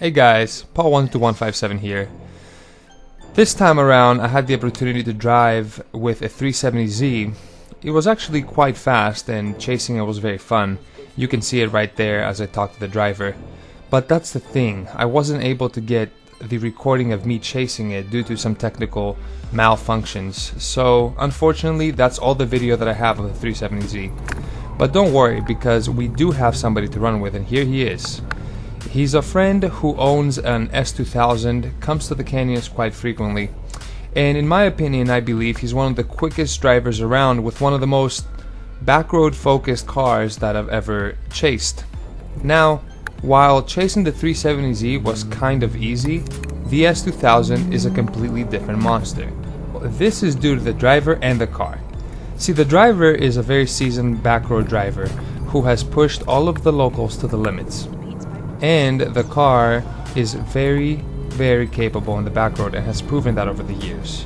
Hey guys, Paul12157 here. This time around I had the opportunity to drive with a 370Z. It was actually quite fast and chasing it was very fun. You can see it right there as I talk to the driver. But that's the thing, I wasn't able to get the recording of me chasing it due to some technical malfunctions. So unfortunately that's all the video that I have of the 370Z. But don't worry because we do have somebody to run with and here he is. He's a friend who owns an S2000, comes to the canyons quite frequently, and in my opinion, I believe he's one of the quickest drivers around with one of the most backroad focused cars that I've ever chased. Now, while chasing the 370Z was kind of easy, the S2000 is a completely different monster. This is due to the driver and the car. See, the driver is a very seasoned backroad driver who has pushed all of the locals to the limits and the car is very very capable in the back road and has proven that over the years.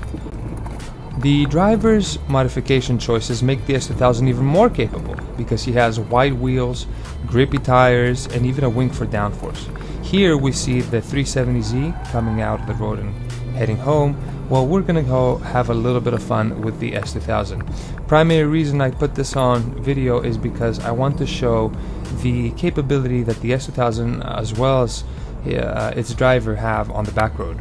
The driver's modification choices make the S2000 even more capable because he has wide wheels, grippy tires, and even a wing for downforce. Here we see the 370Z coming out of the road and heading home, well we're gonna go have a little bit of fun with the S2000. Primary reason I put this on video is because I want to show the capability that the S2000 as well as uh, its driver have on the back road.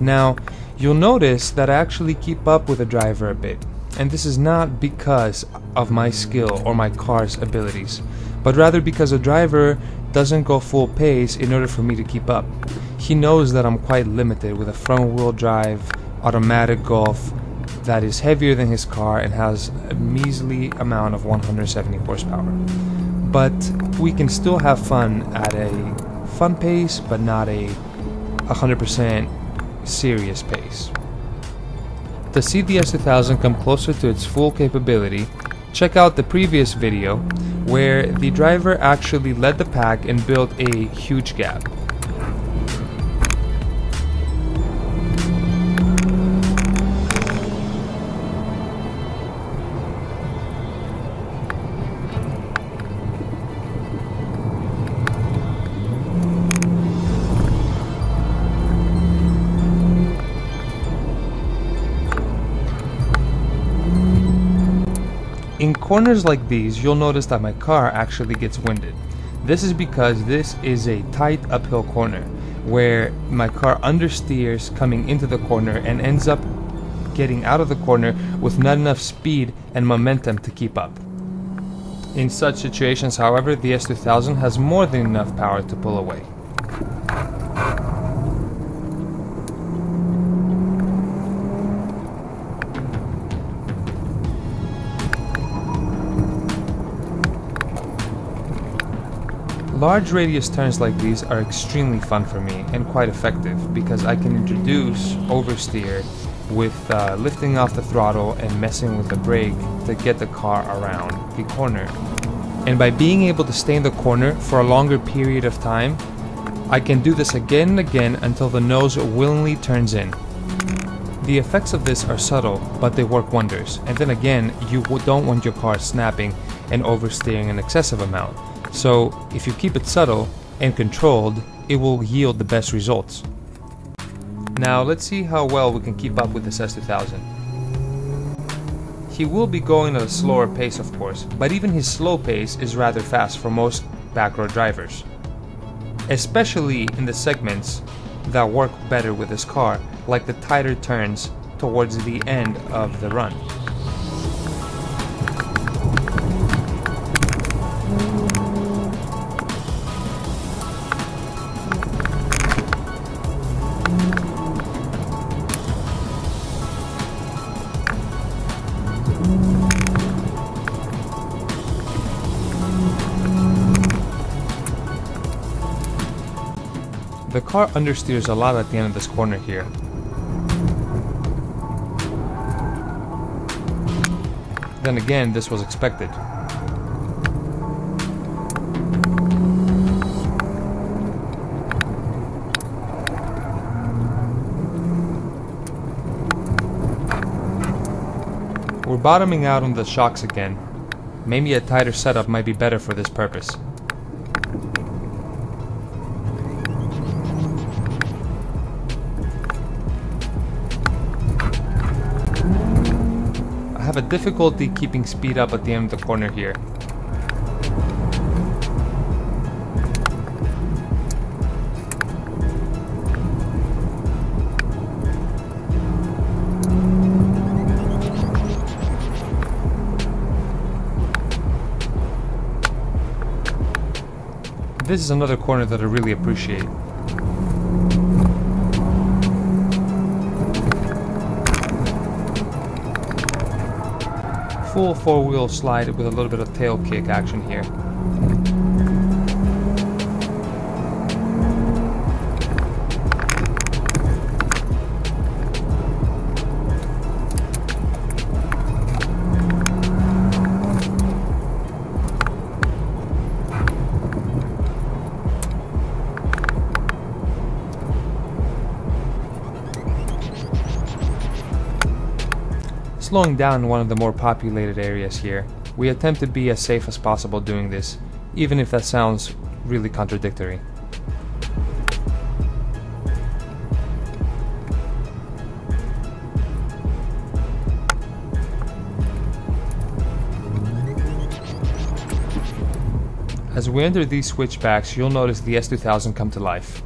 Now, you'll notice that I actually keep up with the driver a bit, and this is not because of my skill or my car's abilities, but rather because the driver doesn't go full pace in order for me to keep up. He knows that I'm quite limited with a front wheel drive, automatic Golf that is heavier than his car and has a measly amount of 170 horsepower. But we can still have fun at a fun pace, but not a 100% serious pace. To see the S2000 come closer to its full capability, check out the previous video where the driver actually led the pack and built a huge gap. Corners like these, you'll notice that my car actually gets winded. This is because this is a tight uphill corner where my car understeers coming into the corner and ends up getting out of the corner with not enough speed and momentum to keep up. In such situations, however, the S2000 has more than enough power to pull away. Large radius turns like these are extremely fun for me and quite effective because I can introduce oversteer with uh, lifting off the throttle and messing with the brake to get the car around the corner. And by being able to stay in the corner for a longer period of time, I can do this again and again until the nose willingly turns in. The effects of this are subtle, but they work wonders. And then again, you don't want your car snapping and oversteering an excessive amount. So if you keep it subtle and controlled, it will yield the best results. Now let's see how well we can keep up with the S2000. He will be going at a slower pace of course, but even his slow pace is rather fast for most backroad drivers. Especially in the segments that work better with this car, like the tighter turns towards the end of the run. The car understeers a lot at the end of this corner here. Then again, this was expected. We're bottoming out on the shocks again. Maybe a tighter setup might be better for this purpose. Have a difficulty keeping speed up at the end of the corner here. This is another corner that I really appreciate. Full four-wheel slide with a little bit of tail kick action here. Slowing down in one of the more populated areas here, we attempt to be as safe as possible doing this, even if that sounds really contradictory. As we enter these switchbacks, you'll notice the S2000 come to life.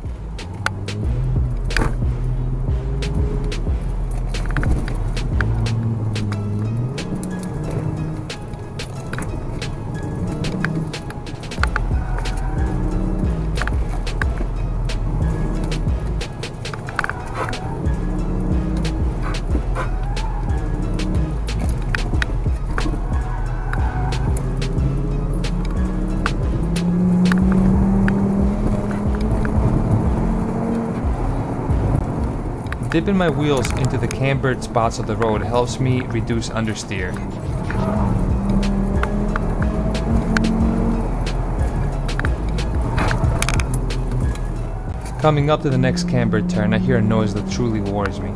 Dipping my wheels into the cambered spots of the road helps me reduce understeer. Coming up to the next cambered turn, I hear a noise that truly worries me.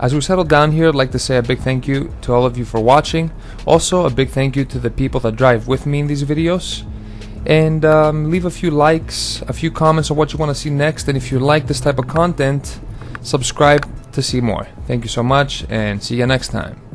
As we settle down here, I'd like to say a big thank you to all of you for watching. Also, a big thank you to the people that drive with me in these videos. And um, leave a few likes, a few comments on what you want to see next. And if you like this type of content, subscribe to see more. Thank you so much, and see you next time.